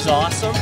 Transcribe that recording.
Is awesome.